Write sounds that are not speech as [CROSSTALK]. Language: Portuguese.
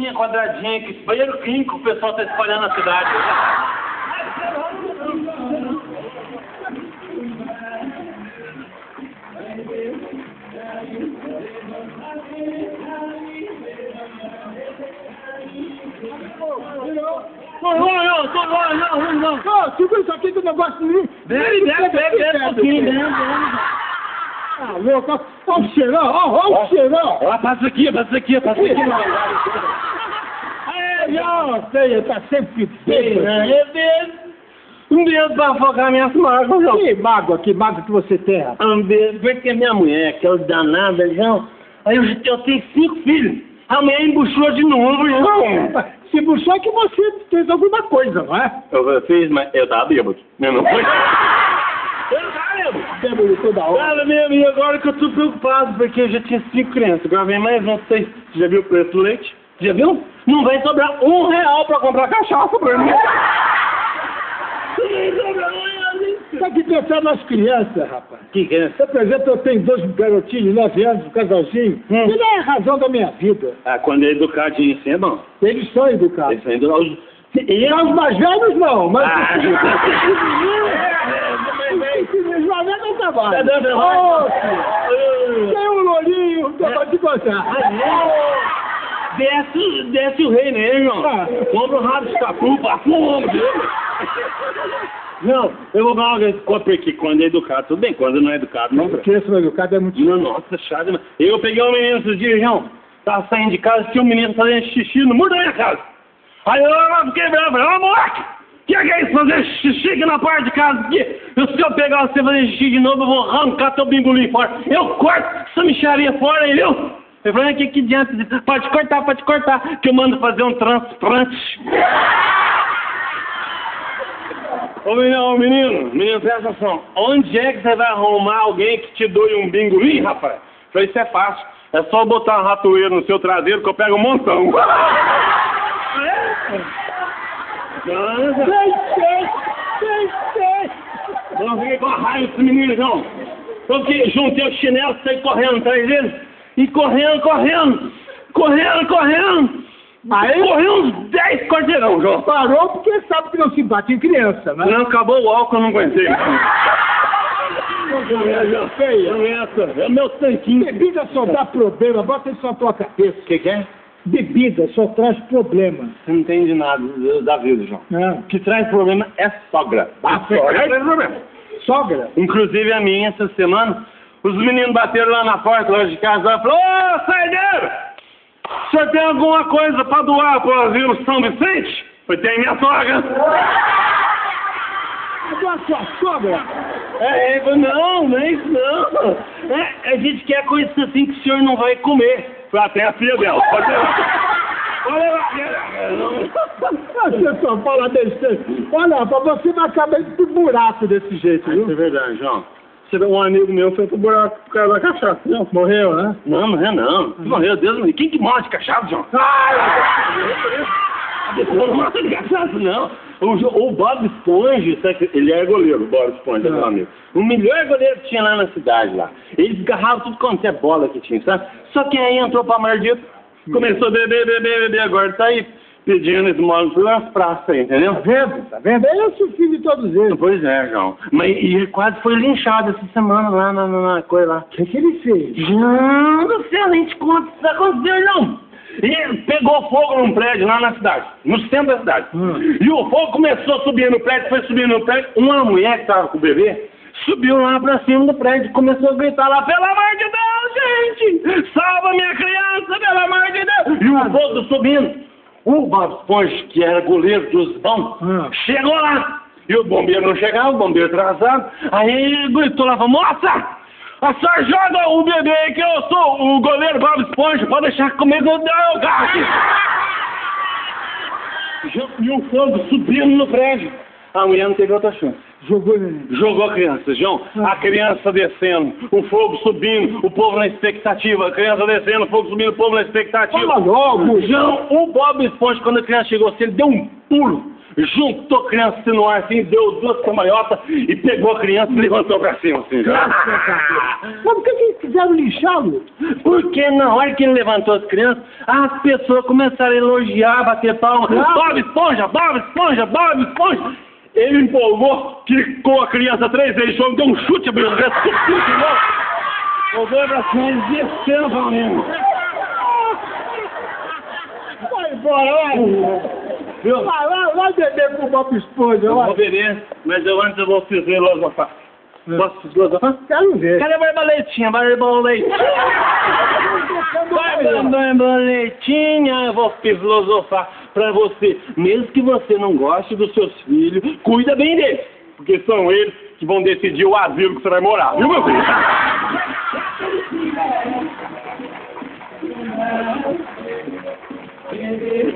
quadradinha, quadradinha, que banheiro clínico o pessoal tá espalhando na cidade. Não, não, não, não, não, não, não. segura isso aqui que o negócio não... Bebe, bebe, bebe, bebe um pouquinho, bebe, bebe. Ah, louco, olha o cheirão, olha, olha o cheirão. Ó, passa aqui, passa aqui, passa aqui. Aí, ó, feia, tá sempre feio, né? Meu Deus. Um beijo pra afogar minhas mágoas, João. Que mágoa, que mágoa que você tem, rapaz. Um beijo, porque minha mulher, que é o danado, João. Aí eu, eu tenho cinco filhos. A mulher embuchou de novo, João. Se puxou é que você fez alguma coisa, não é? Eu fiz, mas eu tava bêbado. Não, não foi? [LAUGHS] Eu tava bêbado. Bêbado toda hora. Cara, mesmo, e agora que eu tô preocupado, porque eu já tinha cinco crianças, agora vem mais um, seis. Já viu o preço do leite? Já viu? Não vai sobrar um real pra comprar cachaça pra mim. Tá aqui pensando nas crianças, rapaz. Que criança? Você, por exemplo, eu tenho dois garotinhos 9 anos, um casalzinho. Hum. Ele é a razão da minha vida. Ah, quando é educadinho assim é bom. Eles são educados. Eles são educados. E os mais velhos não, mas Ah, [LAUGHS] os mais velhos não Tá trabalham. filho, Tem um lourinho, eu vou te contar. Desce, desce o rei nele, João. Ah. Compra um rabo de capu pra fundo dele. Não, eu vou falar uma coisa, porque quando é educado, tudo bem, quando não é educado, não. Porque esse educado é muito... Não, nossa, chato. Eu peguei um menino esses dias, João, tava saindo de casa, tinha um menino fazendo xixi no muro da minha casa. Aí eu fiquei bravo, falei, ô moleque, que é que é isso, fazer xixi aqui na parte de casa? Que, se eu pegar você fazer xixi de novo, eu vou arrancar teu bingolim fora. Eu corto essa micharia fora aí, viu? Eu falei, que que adianta? Pode cortar, pode cortar, que eu mando fazer um transplante. [LAUGHS] Ô menino, ô menino, menino, presta atenção. Onde é que você vai arrumar alguém que te doe um bingolim, rapaz? Falei, isso é fácil. É só botar uma ratoeira no seu traseiro que eu pego um montão. [LAUGHS] Sei, sei, sei, sei. Eu fiquei com a raiva desse menino, João. Eu que juntei o chinelo, saí correndo atrás dele. E correndo, correndo, correndo, correndo. Aí Corri uns 10 quarteirão, João. parou porque sabe que não se bate em criança, né? Não acabou o álcool, eu não aguentei. Feia. É o meu tanquinho. Bebida só dá problema, bota isso na tua cabeça. O que, que é? Bebida só traz problema. Você não entende nada da vida, João. Né? O que traz problema é sogra. Ah, sogra traz problema. Sogra. Inclusive a minha essa semana, os meninos bateram lá na porta lá de casa e falaram, ô saideiro, o senhor tem alguma coisa para doar para o asilo São Vicente? Eu tenho minha sogra. Cadê [LAUGHS] a sua sogra? É, falou, não, não é isso não. É, a gente quer coisa assim que o senhor não vai comer. Foi até a filha dela. Pode levar. Você [LAUGHS] só fala besteira. Olha, você vai acabar pro buraco desse jeito, Isso é viu? verdade, João. Um amigo meu foi pro buraco por causa da cachaça, não? Morreu, né? Não, morreu não. Morreu, Deus me. Quem que morre de cachaça, João? Eu não morre de cachaça, não. O, o Bob Esponja, ele é goleiro, o Bob Esponja, Ah. meu amigo. O melhor goleiro que tinha lá na cidade, lá. Ele desgarrava tudo quanto é bola que tinha, sabe? Só que aí entrou pra maldito, começou a beber, beber, beber, agora tá aí pedindo esmola pelas praças aí, entendeu? Tá vendo? Tá vendo? É esse o fim de todos eles. Pois é, João. Mas e ele quase foi linchado essa semana lá na, na, na coisa lá. O que, que ele fez? João do céu, nem te conta isso aconteceu, não. E pegou fogo num prédio lá na cidade, no centro da cidade. Hum. E o fogo começou a subir no prédio, foi subindo no prédio. Uma mulher que estava com o bebê subiu lá pra cima do prédio e começou a gritar lá: pelo amor de Deus, gente! Salva minha criança, pelo amor de Deus! E o fogo subindo. O Bob Esponja, que era goleiro dos bons, Hum. chegou lá. E o bombeiro não chegava, o bombeiro atrasado. Aí ele gritou lá, moça! A senhora joga o bebê que eu sou o goleiro Bob Esponja, pode deixar comigo, eu dou o gato. [LAUGHS] E o fogo subindo no prédio. A mulher não teve outra chance. Jogou ele. Jogou a criança, João. A criança descendo, o fogo subindo, o povo na expectativa. A criança descendo, o fogo subindo, o povo na expectativa. Fala logo. João, o Bob Esponja, quando a criança chegou assim, ele deu um pulo. juntou a criança assim no ar, assim, deu duas cambalhotas e pegou a criança e levantou pra cima, assim. Mas por que que quiseram lixá-lo? Porque na hora que ele levantou as crianças, as pessoas começaram a elogiar, bater palma. Bob Esponja, Bob Esponja, Bob Esponja. Ele empolgou, quicou a criança três vezes, chão, deu um chute, abriu o resto, de novo. Voltou pra cima e descendo pra mim. Vai embora, vai. Viu? Vai, vai, vai beber com o Bob Esponja, Eu vou beber, mas eu antes eu vou filosofar. Posso filosofar? Quero ver. Cadê a borboletinha? Borboletinha. Borboletinha, eu vou filosofar pra você. Mesmo que você não goste dos seus filhos, cuida bem deles. Porque são eles que vão decidir o asilo que você vai morar, viu, meu filho? [LAUGHS]